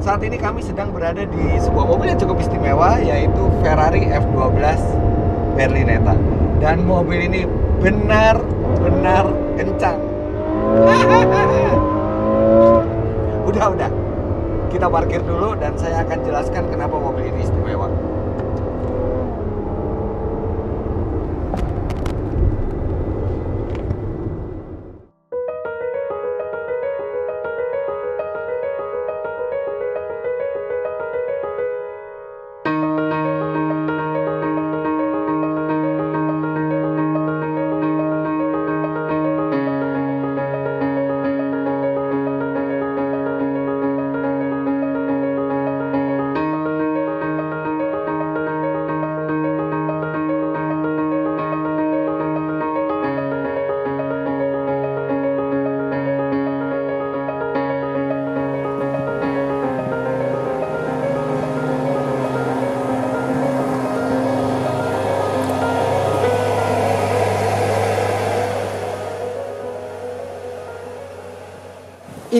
Saat ini kami sedang berada di sebuah mobil yang cukup istimewa yaitu Ferrari F12 Berlinetta. Dan mobil ini benar-benar kencang. udah, udah. Kita parkir dulu dan saya akan jelaskan kenapa mobil ini istimewa.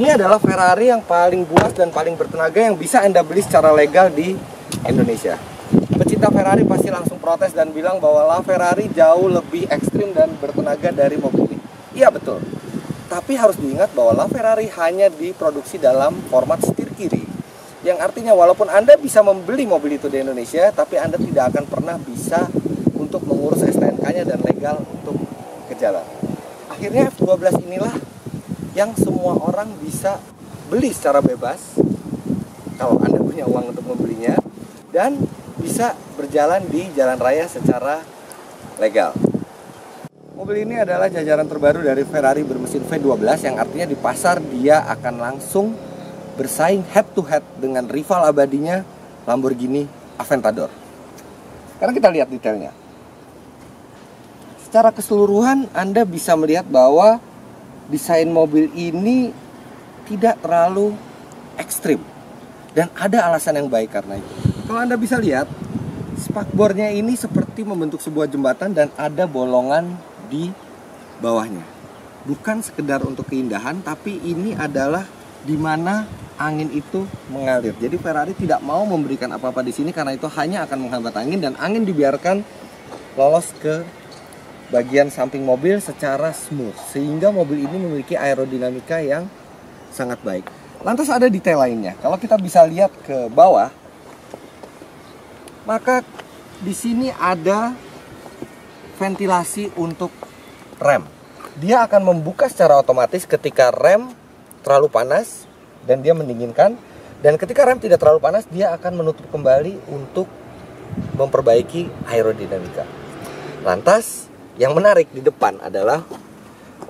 Ini adalah Ferrari yang paling buas dan paling bertenaga yang bisa Anda beli secara legal di Indonesia. Pecinta Ferrari pasti langsung protes dan bilang bahwa La Ferrari jauh lebih ekstrim dan bertenaga dari mobil ini. Iya betul. Tapi harus diingat bahwa La Ferrari hanya diproduksi dalam format setir kiri. Yang artinya walaupun Anda bisa membeli mobil itu di Indonesia, tapi Anda tidak akan pernah bisa untuk mengurus STNK-nya dan legal untuk ke jalan. Akhirnya F12 inilah yang semua orang bisa beli secara bebas kalau Anda punya uang untuk membelinya dan bisa berjalan di jalan raya secara legal. Mobil ini adalah jajaran terbaru dari Ferrari bermesin V12 yang artinya di pasar dia akan langsung bersaing head to head dengan rival abadinya Lamborghini Aventador. Sekarang kita lihat detailnya. Secara keseluruhan Anda bisa melihat bahwa desain mobil ini tidak terlalu ekstrim dan ada alasan yang baik karena itu. Kalau Anda bisa lihat, spakbornya ini seperti membentuk sebuah jembatan dan ada bolongan di bawahnya. Bukan sekedar untuk keindahan, tapi ini adalah di mana angin itu mengalir. Jadi Ferrari tidak mau memberikan apa-apa di sini karena itu hanya akan menghambat angin dan angin dibiarkan lolos ke bagian samping mobil secara smooth sehingga mobil ini memiliki aerodinamika yang sangat baik. Lantas ada detail lainnya. Kalau kita bisa lihat ke bawah, maka di sini ada ventilasi untuk rem. Dia akan membuka secara otomatis ketika rem terlalu panas dan dia mendinginkan dan ketika rem tidak terlalu panas dia akan menutup kembali untuk memperbaiki aerodinamika. Lantas yang menarik di depan adalah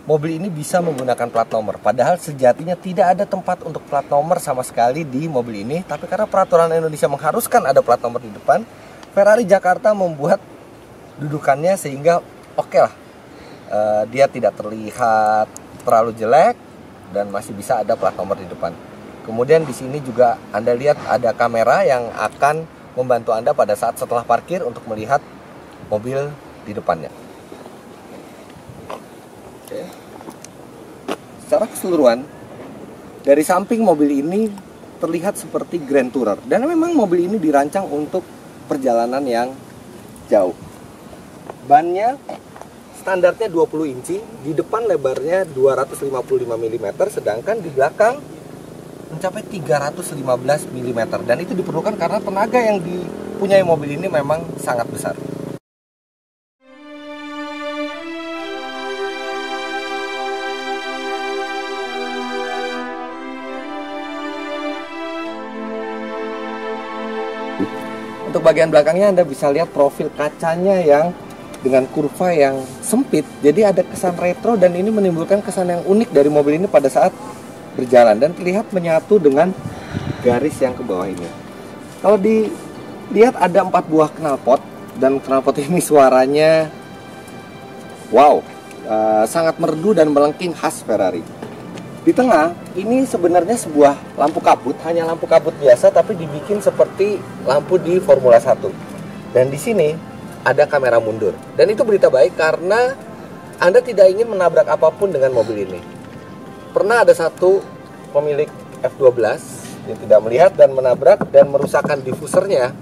mobil ini bisa menggunakan plat nomor. Padahal sejatinya tidak ada tempat untuk plat nomor sama sekali di mobil ini. Tapi karena peraturan Indonesia mengharuskan ada plat nomor di depan, Ferrari Jakarta membuat dudukannya sehingga oke okay lah. Uh, dia tidak terlihat terlalu jelek dan masih bisa ada plat nomor di depan. Kemudian di sini juga Anda lihat ada kamera yang akan membantu Anda pada saat setelah parkir untuk melihat mobil di depannya. Secara keseluruhan dari samping mobil ini terlihat seperti Grand Tourer dan memang mobil ini dirancang untuk perjalanan yang jauh. Bannya standarnya 20 inci, di depan lebarnya 255 mm, sedangkan di belakang mencapai 315 mm dan itu diperlukan karena tenaga yang dipunyai mobil ini memang sangat besar. Untuk bagian belakangnya Anda bisa lihat profil kacanya yang dengan kurva yang sempit. Jadi ada kesan retro dan ini menimbulkan kesan yang unik dari mobil ini pada saat berjalan dan terlihat menyatu dengan garis yang ke bawah ini. Kalau dilihat ada empat buah knalpot dan knalpot ini suaranya wow, uh, sangat merdu dan melengking khas Ferrari. Di tengah, ini sebenarnya sebuah lampu kabut, hanya lampu kabut biasa tapi dibikin seperti lampu di Formula 1. Dan di sini ada kamera mundur. Dan itu berita baik karena Anda tidak ingin menabrak apa pun dengan mobil ini. Pernah ada satu pemilik F12 dia tidak melihat dan menabrak dan merusakkan diffusernya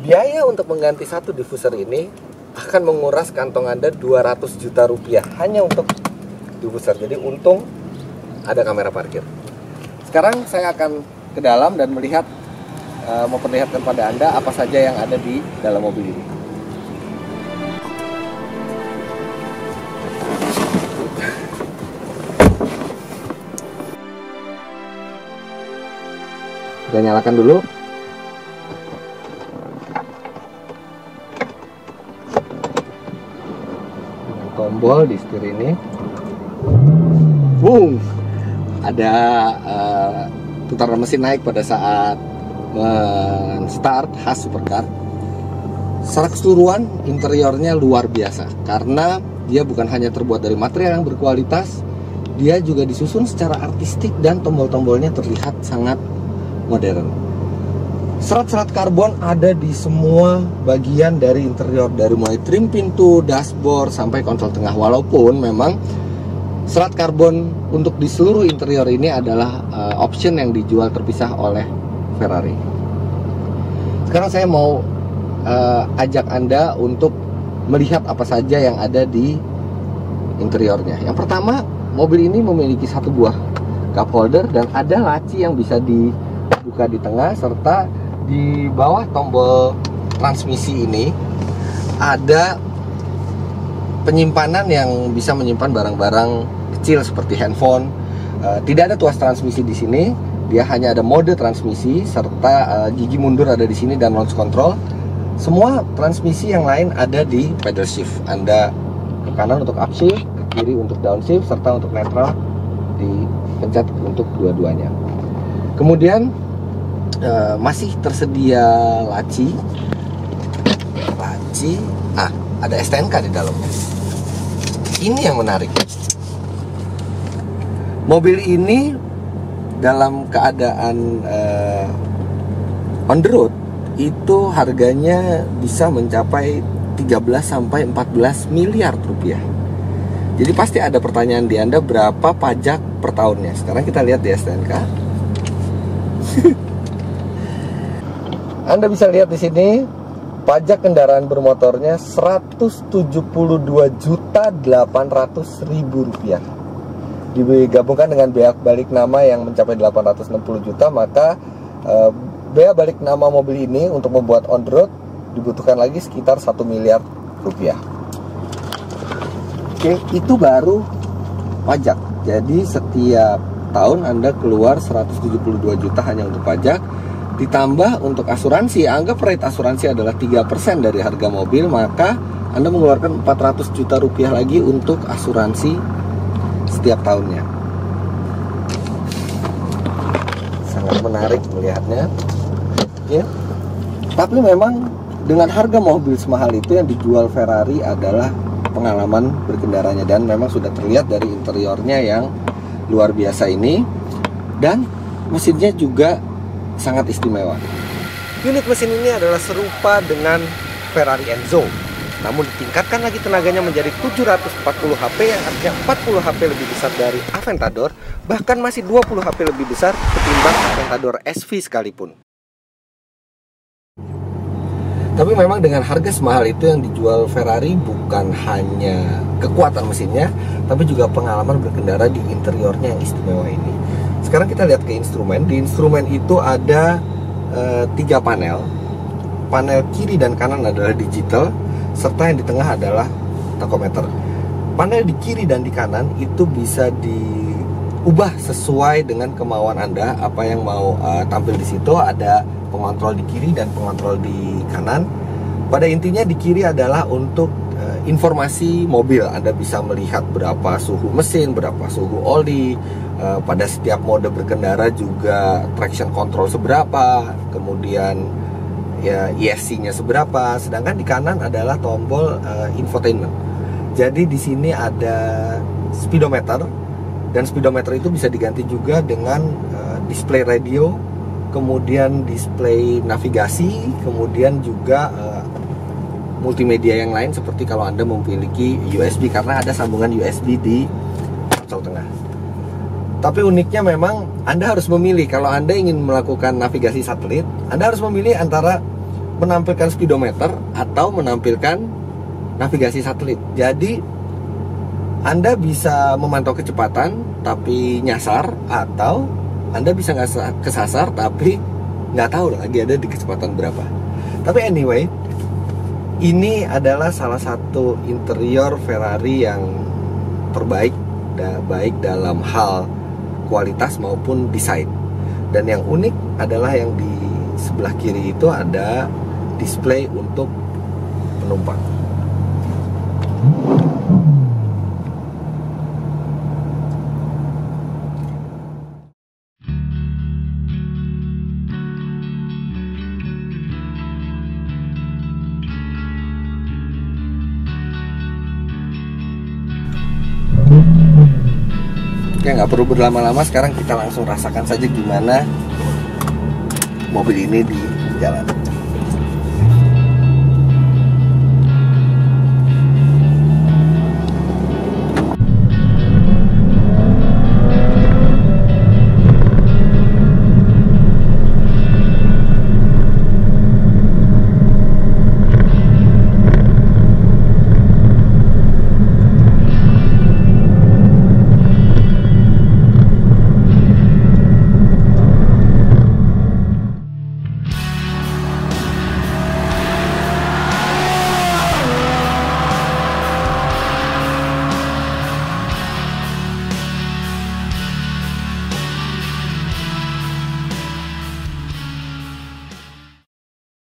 biaya untuk mengganti satu diffuser ini akan menguras kantong Anda 200 juta rupiah hanya untuk diffuser jadi untung ada kamera parkir. Sekarang saya akan ke dalam dan melihat uh, memperlihatkan pada Anda apa saja yang ada di dalam mobil ini. Kita nyalakan dulu. Tombol di setir ini. Boom ada uh, putaran mesin naik pada saat men-start khas supercar. Secara keseluruhan interiornya luar biasa. Karena dia bukan hanya terbuat dari material yang berkualitas dia juga disusun secara artistik dan tombol-tombolnya terlihat sangat modern. Serat-serat karbon ada di semua bagian dari interior dari mulai trim pintu, dashboard sampai konsol tengah. Walaupun memang serat karbon untuk di seluruh interior ini adalah uh, option yang dijual terpisah oleh Ferrari. Sekarang saya mau uh, ajak Anda untuk melihat apa saja yang ada di interiornya. Yang pertama, mobil ini memiliki satu buah cup holder dan ada laci yang bisa di buka di tengah serta di bawah tombol transmisi ini ada penyimpanan yang bisa menyimpan barang-barang kecil seperti handphone. Uh, tidak ada tuas transmisi di sini, dia hanya ada mode transmisi serta uh, gigi mundur ada di sini dan launch control. Semua transmisi yang lain ada di pedal shift. Anda ke kanan untuk upshift, ke kiri untuk downshift serta untuk netral dipencet untuk dua-duanya. Kemudian uh, masih tersedia laci laci ah ada STNK di dalamnya ini yang menarik mobil ini dalam keadaan uh, on the road itu harganya bisa mencapai 13 sampai 14 miliar rupiah. Jadi pasti ada pertanyaan di Anda berapa pajak per tahunnya. Sekarang kita lihat di STNK. Anda bisa lihat di sini pajak kendaraan bermotornya 172 juta 800 ribu rupiah. Digabungkan dengan bea balik nama yang mencapai 860 juta maka uh, bea balik nama mobil ini untuk membuat on road dibutuhkan lagi sekitar 1 miliar rupiah. Oke itu baru pajak. Jadi setiap tahun Anda keluar 172 juta hanya untuk pajak ditambah untuk asuransi anggap rate asuransi adalah 3% dari harga mobil maka Anda mengeluarkan 400 juta rupiah lagi untuk asuransi setiap tahunnya. Sangat menarik melihatnya. Ya. Tapi memang dengan harga mobil semahal itu yang dijual Ferrari adalah pengalaman berkendaranya dan memang sudah terlihat dari interiornya yang luar biasa ini. Dan mesinnya juga sangat istimewa. Unit mesin ini adalah serupa dengan Ferrari Enzo, namun ditingkatkan lagi tenaganya menjadi 740 HP yang artinya 40 HP lebih besar dari Aventador, bahkan masih 20 HP lebih besar ketimbang Aventador SV sekalipun. Tapi memang dengan harga semahal itu yang dijual Ferrari bukan hanya kekuatan mesinnya, tapi juga pengalaman berkendara di interiornya yang istimewa ini. Sekarang kita lihat ke instrumen. Di instrumen itu ada e, tiga panel. Panel kiri dan kanan adalah digital, serta yang di tengah adalah tachometer. Panel di kiri dan di kanan itu bisa diubah sesuai dengan kemauan Anda. Apa yang mau e, tampil di situ ada pengontrol di kiri dan pengontrol di kanan. Pada intinya di kiri adalah untuk informasi mobil. Anda bisa melihat berapa suhu mesin, berapa suhu oli, uh, pada setiap mode berkendara juga traction control seberapa, kemudian ya ESC-nya seberapa. Sedangkan di kanan adalah tombol uh, infotainment. Jadi di sini ada speedometer dan speedometer itu bisa diganti juga dengan uh, display radio, kemudian display navigasi, kemudian juga uh, multimedia yang lain seperti kalau Anda memiliki USB karena ada sambungan USB di konsol tengah. Tapi uniknya memang Anda harus memilih kalau Anda ingin melakukan navigasi satelit, Anda harus memilih antara menampilkan speedometer atau menampilkan navigasi satelit. Jadi Anda bisa memantau kecepatan tapi nyasar atau Anda bisa nggak kesasar tapi nggak tahu lagi ada di kecepatan berapa. Tapi anyway, ini adalah salah satu interior Ferrari yang terbaik baik dalam hal kualitas maupun desain. Dan yang unik adalah yang di sebelah kiri itu ada display untuk penumpang. Nggak perlu berlama-lama sekarang kita langsung rasakan saja gimana mobil ini di jalan.